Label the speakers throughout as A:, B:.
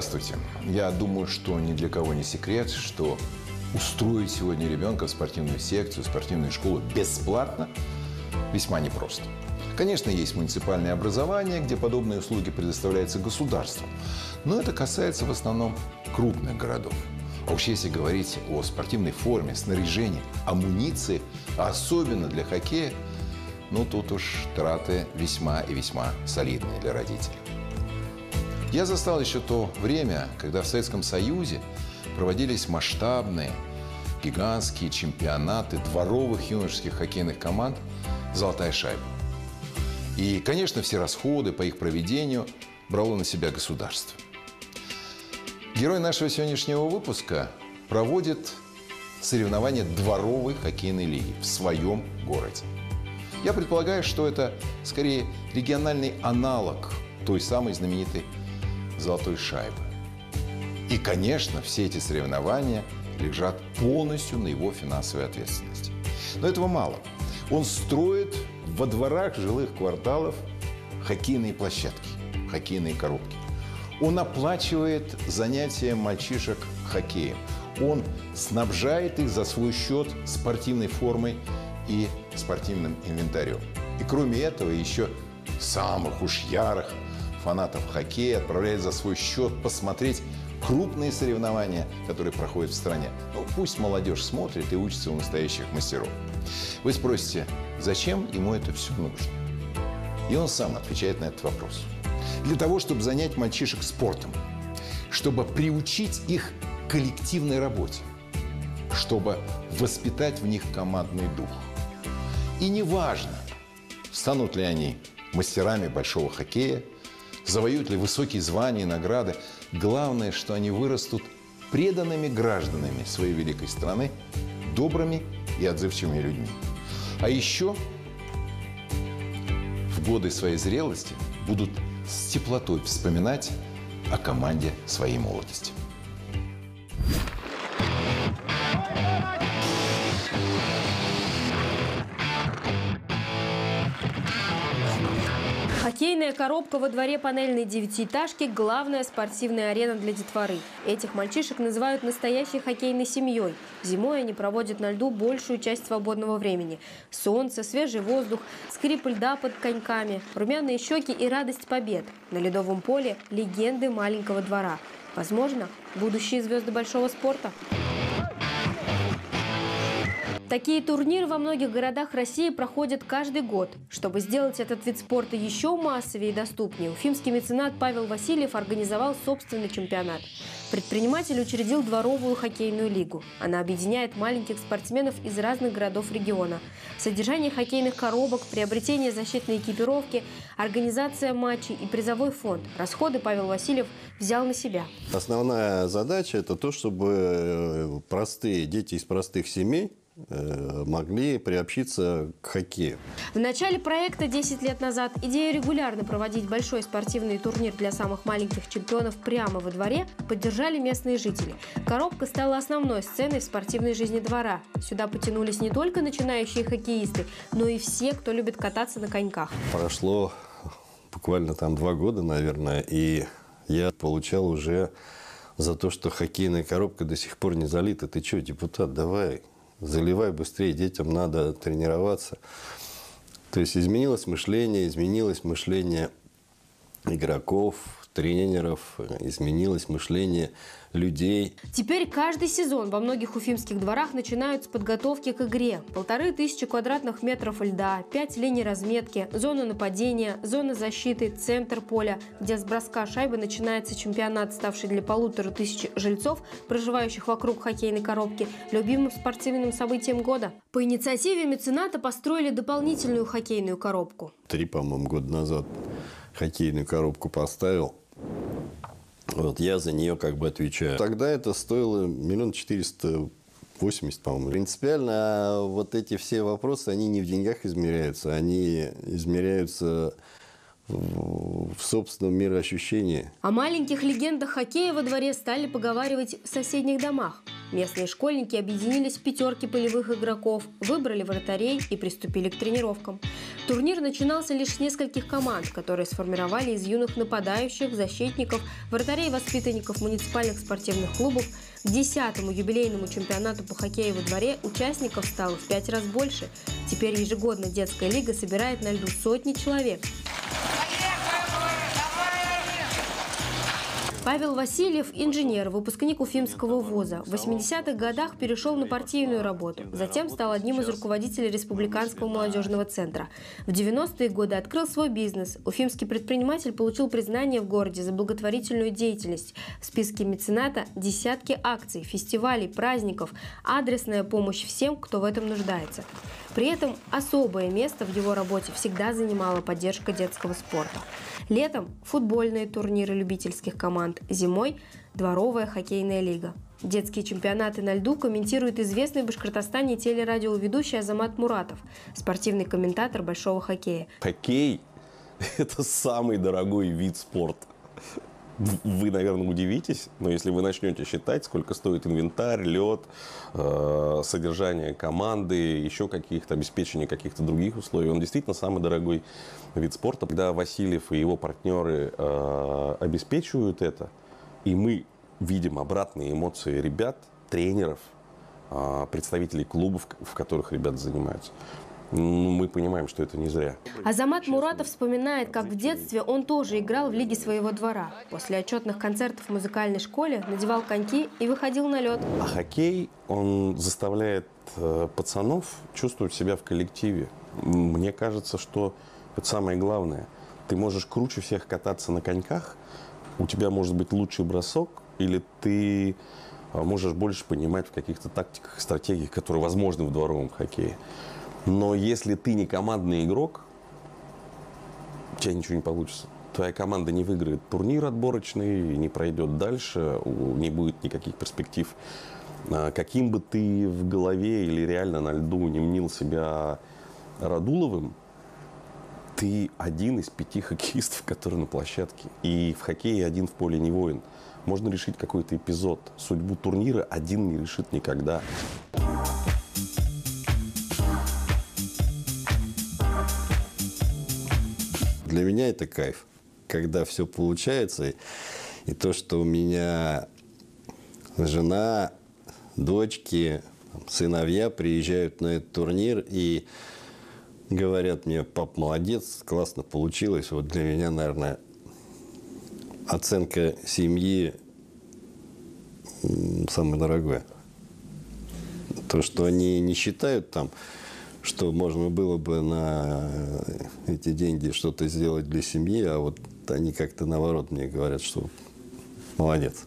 A: Здравствуйте. Я думаю, что ни для кого не секрет, что устроить сегодня ребенка в спортивную секцию, в спортивную школу бесплатно весьма непросто. Конечно, есть муниципальное образование, где подобные услуги предоставляются государством. Но это касается в основном крупных городов. А уж если говорить о спортивной форме, снаряжении, амуниции, а особенно для хоккея, ну тут уж траты весьма и весьма солидные для родителей. Я застал еще то время, когда в Советском Союзе проводились масштабные, гигантские чемпионаты дворовых юношеских хоккейных команд «Золотая шайба». И, конечно, все расходы по их проведению брало на себя государство. Герой нашего сегодняшнего выпуска проводит соревнования дворовой хоккейной лиги в своем городе. Я предполагаю, что это скорее региональный аналог той самой знаменитой «Золотой шайбы». И, конечно, все эти соревнования лежат полностью на его финансовой ответственности. Но этого мало. Он строит во дворах жилых кварталов хоккейные площадки, хоккейные коробки. Он оплачивает занятия мальчишек хоккеем. Он снабжает их за свой счет спортивной формой и спортивным инвентарем. И кроме этого еще самых уж ярых фанатов хоккея отправляет за свой счет посмотреть крупные соревнования, которые проходят в стране. Ну, пусть молодежь смотрит и учится у настоящих мастеров. Вы спросите, зачем ему это все нужно? И он сам отвечает на этот вопрос. Для того, чтобы занять мальчишек спортом, чтобы приучить их к коллективной работе, чтобы воспитать в них командный дух. И неважно, станут ли они мастерами большого хоккея, завоюют ли высокие звания и награды, главное, что они вырастут преданными гражданами своей великой страны, добрыми и отзывчивыми людьми. А еще в годы своей зрелости будут с теплотой вспоминать о команде своей молодости.
B: Хоккейная коробка во дворе панельной девятиэтажки – главная спортивная арена для детворы. Этих мальчишек называют настоящей хоккейной семьей. Зимой они проводят на льду большую часть свободного времени. Солнце, свежий воздух, скрип льда под коньками, румяные щеки и радость побед. На ледовом поле – легенды маленького двора. Возможно, будущие звезды большого спорта. Такие турниры во многих городах России проходят каждый год. Чтобы сделать этот вид спорта еще массовее и доступнее, уфимский меценат Павел Васильев организовал собственный чемпионат. Предприниматель учредил дворовую хоккейную лигу. Она объединяет маленьких спортсменов из разных городов региона. Содержание хоккейных коробок, приобретение защитной экипировки, организация матчей и призовой фонд. Расходы Павел Васильев взял на себя.
C: Основная задача – это то, чтобы э, простые дети из простых семей могли приобщиться к хоккею.
B: В начале проекта 10 лет назад идея регулярно проводить большой спортивный турнир для самых маленьких чемпионов прямо во дворе поддержали местные жители. Коробка стала основной сценой в спортивной жизни двора. Сюда потянулись не только начинающие хоккеисты, но и все, кто любит кататься на коньках.
C: Прошло буквально там два года, наверное, и я получал уже за то, что хоккейная коробка до сих пор не залита. Ты что, депутат, давай, заливай быстрее, детям надо тренироваться. То есть изменилось мышление, изменилось мышление игроков, тренеров, изменилось мышление людей.
B: Теперь каждый сезон во многих уфимских дворах начинают с подготовки к игре. Полторы тысячи квадратных метров льда, пять линий разметки, зона нападения, зона защиты, центр поля, где с броска шайбы начинается чемпионат, ставший для полутора тысяч жильцов, проживающих вокруг хоккейной коробки, любимым спортивным событием года. По инициативе мецената построили дополнительную хоккейную коробку.
C: Три, по-моему, года назад хоккейную коробку поставил. Вот я за нее как бы отвечаю. Тогда это стоило миллион четыреста 80, по-моему. Принципиально вот эти все вопросы, они не в деньгах измеряются, они измеряются в собственном мироощущении.
B: О маленьких легендах хоккея во дворе стали поговаривать в соседних домах. Местные школьники объединились в пятерки полевых игроков, выбрали вратарей и приступили к тренировкам. Турнир начинался лишь с нескольких команд, которые сформировали из юных нападающих, защитников, вратарей воспитанников муниципальных спортивных клубов. К десятому юбилейному чемпионату по хоккею во дворе участников стало в пять раз больше. Теперь ежегодно детская лига собирает на льду сотни человек. Павел Васильев – инженер, выпускник Уфимского вуза. В 80-х годах перешел на партийную работу. Затем стал одним из руководителей Республиканского молодежного центра. В 90-е годы открыл свой бизнес. Уфимский предприниматель получил признание в городе за благотворительную деятельность. В списке мецената – десятки акций, фестивалей, праздников, адресная помощь всем, кто в этом нуждается. При этом особое место в его работе всегда занимала поддержка детского спорта. Летом – футбольные турниры любительских команд, зимой – дворовая хоккейная лига. Детские чемпионаты на льду комментирует известный в Башкортостане телерадиоведущий Азамат Муратов, спортивный комментатор большого хоккея.
D: Хоккей – это самый дорогой вид спорта вы, наверное, удивитесь, но если вы начнете считать, сколько стоит инвентарь, лед, э, содержание команды, еще каких-то, обеспечение каких-то других условий, он действительно самый дорогой вид спорта. Когда Васильев и его партнеры э, обеспечивают это, и мы видим обратные эмоции ребят, тренеров, э, представителей клубов, в которых ребята занимаются, ну, мы понимаем, что это не зря.
B: Азамат Муратов вспоминает, как в детстве он тоже играл в лиге своего двора. После отчетных концертов в музыкальной школе надевал коньки и выходил на лед.
D: А хоккей, он заставляет э, пацанов чувствовать себя в коллективе. Мне кажется, что это самое главное. Ты можешь круче всех кататься на коньках, у тебя может быть лучший бросок, или ты э, можешь больше понимать в каких-то тактиках, стратегиях, которые возможны в дворовом хоккее. Но если ты не командный игрок, у тебя ничего не получится. Твоя команда не выиграет турнир отборочный, не пройдет дальше, не будет никаких перспектив. А каким бы ты в голове или реально на льду не мнил себя Радуловым, ты один из пяти хоккеистов, которые на площадке. И в хоккее один в поле не воин. Можно решить какой-то эпизод. Судьбу турнира один не решит никогда.
C: Для меня это кайф, когда все получается. И то, что у меня жена, дочки, сыновья приезжают на этот турнир и говорят мне, пап, молодец, классно получилось. Вот для меня, наверное, оценка семьи самое дорогое. То, что они не считают там что можно было бы на эти деньги что-то сделать для семьи, а вот они как-то наоборот мне говорят, что молодец.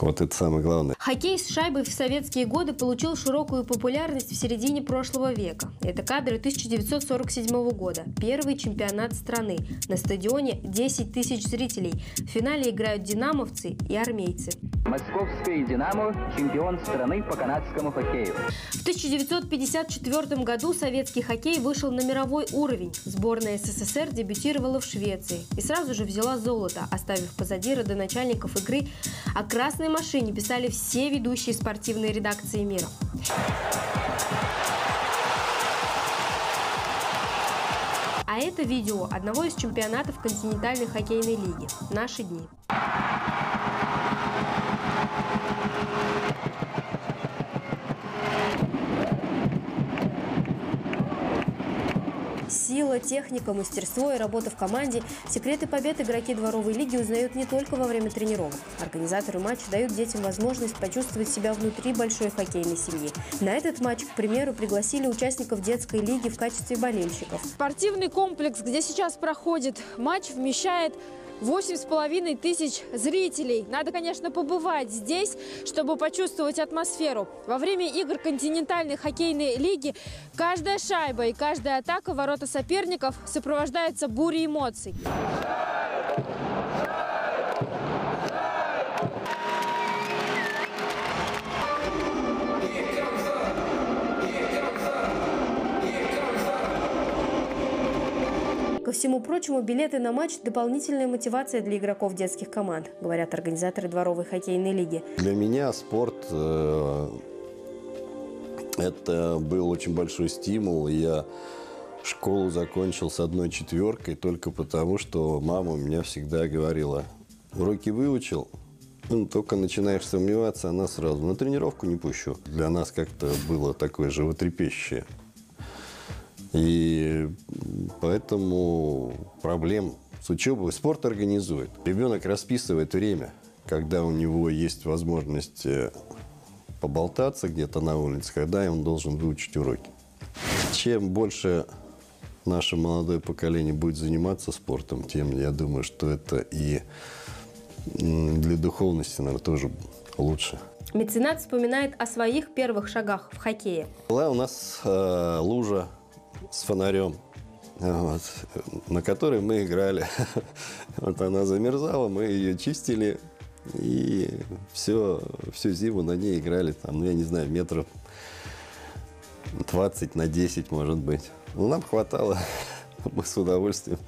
C: Вот это самое главное.
B: Хоккей с шайбой в советские годы получил широкую популярность в середине прошлого века. Это кадры 1947 года. Первый чемпионат страны. На стадионе 10 тысяч зрителей. В финале играют динамовцы и армейцы.
E: Московская «Динамо» – чемпион страны по канадскому хоккею.
B: В 1954 году советский хоккей вышел на мировой уровень. Сборная СССР дебютировала в Швеции и сразу же взяла золото, оставив позади родоначальников игры, красные «Красной машине» писали все ведущие спортивные редакции мира. А это видео одного из чемпионатов континентальной хоккейной лиги «Наши дни». Сила, техника, мастерство и работа в команде – секреты побед игроки дворовой лиги узнают не только во время тренировок. Организаторы матча дают детям возможность почувствовать себя внутри большой хоккейной семьи. На этот матч, к примеру, пригласили участников детской лиги в качестве болельщиков.
F: Спортивный комплекс, где сейчас проходит матч, вмещает Восемь с половиной тысяч зрителей. Надо, конечно, побывать здесь, чтобы почувствовать атмосферу. Во время игр континентальной хоккейной лиги каждая шайба и каждая атака ворота соперников сопровождается бурей эмоций.
B: Ко всему прочему, билеты на матч – дополнительная мотивация для игроков детских команд, говорят организаторы дворовой хоккейной лиги.
C: Для меня спорт э, это был очень большой стимул. Я школу закончил с одной четверкой только потому, что мама у меня всегда говорила, уроки выучил, ну, только начинаешь сомневаться, она сразу на тренировку не пущу. Для нас как-то было такое животрепещущее. И поэтому проблем с учебой спорт организует. Ребенок расписывает время, когда у него есть возможность э, поболтаться где-то на улице, когда он должен выучить уроки. Чем больше наше молодое поколение будет заниматься спортом, тем я думаю, что это и для духовности, наверное, тоже лучше.
B: Меценат вспоминает о своих первых шагах в хоккее.
C: Была у нас э, лужа с фонарем, вот, на которой мы играли. Вот она замерзала, мы ее чистили, и все, всю зиму на ней играли, там, ну, я не знаю, метров 20 на 10, может быть. Ну, нам хватало, мы с удовольствием.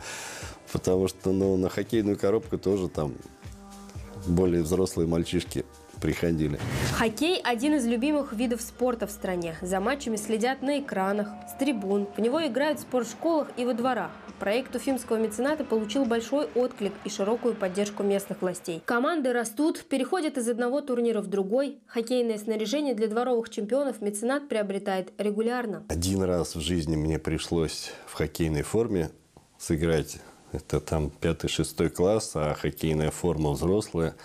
C: Потому что ну, на хоккейную коробку тоже там более взрослые мальчишки приходили.
B: Хоккей – один из любимых видов спорта в стране. За матчами следят на экранах, с трибун. В него играют в спортшколах и во дворах. Проект уфимского мецената получил большой отклик и широкую поддержку местных властей. Команды растут, переходят из одного турнира в другой. Хоккейное снаряжение для дворовых чемпионов меценат приобретает регулярно.
C: Один раз в жизни мне пришлось в хоккейной форме сыграть. Это там пятый-шестой класс, а хоккейная форма взрослая –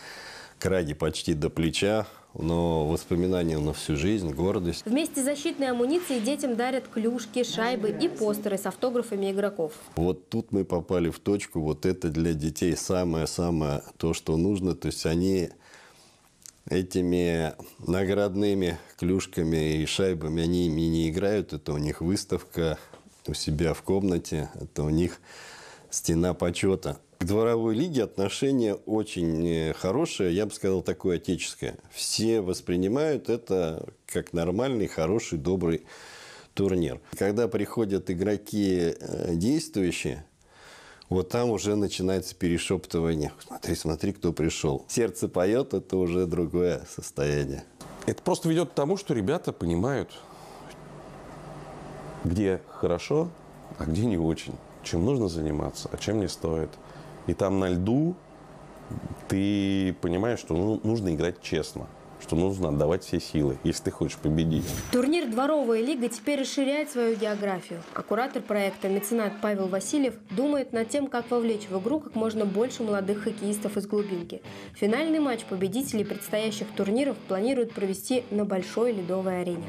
C: краги почти до плеча, но воспоминания на всю жизнь, гордость.
B: Вместе с защитной амуницией детям дарят клюшки, шайбы и постеры с автографами игроков.
C: Вот тут мы попали в точку, вот это для детей самое-самое то, что нужно. То есть они этими наградными клюшками и шайбами, они ими не играют. Это у них выставка у себя в комнате, это у них стена почета. К дворовой лиге отношение очень э, хорошее, я бы сказал, такое отеческое. Все воспринимают это как нормальный, хороший, добрый турнир. Когда приходят игроки э, действующие, вот там уже начинается перешептывание. Смотри, смотри, кто пришел. Сердце поет, это уже другое состояние.
D: Это просто ведет к тому, что ребята понимают, где хорошо, а где не очень. Чем нужно заниматься, а чем не стоит – и там на льду ты понимаешь, что ну, нужно играть честно что нужно отдавать все силы, если ты хочешь победить.
B: Турнир «Дворовая лига» теперь расширяет свою географию. А проекта меценат Павел Васильев думает над тем, как вовлечь в игру как можно больше молодых хоккеистов из глубинки. Финальный матч победителей предстоящих турниров планируют провести на большой ледовой арене.